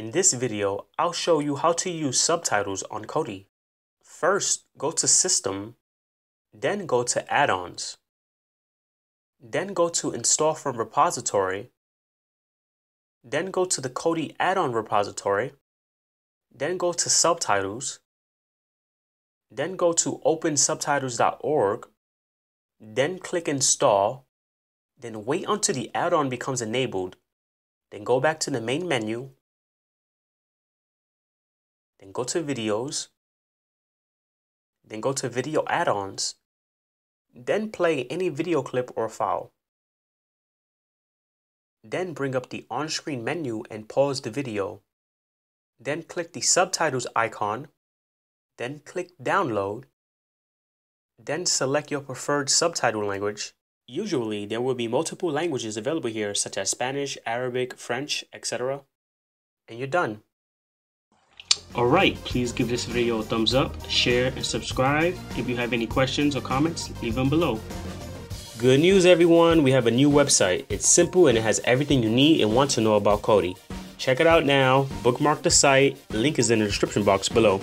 In this video, I'll show you how to use subtitles on Kodi. First, go to System, then go to Add-ons. Then go to Install from Repository, then go to the Kodi add-on repository, then go to Subtitles, then go to OpenSubtitles.org, then click Install, then wait until the add-on becomes enabled, then go back to the main menu, then go to Videos, then go to Video Add-ons, then play any video clip or file. Then bring up the on-screen menu and pause the video. Then click the subtitles icon, then click download, then select your preferred subtitle language. Usually there will be multiple languages available here such as Spanish, Arabic, French, etc. And you're done. Alright, please give this video a thumbs up, share, and subscribe. If you have any questions or comments, leave them below. Good news everyone, we have a new website. It's simple and it has everything you need and want to know about Kodi. Check it out now, bookmark the site, link is in the description box below.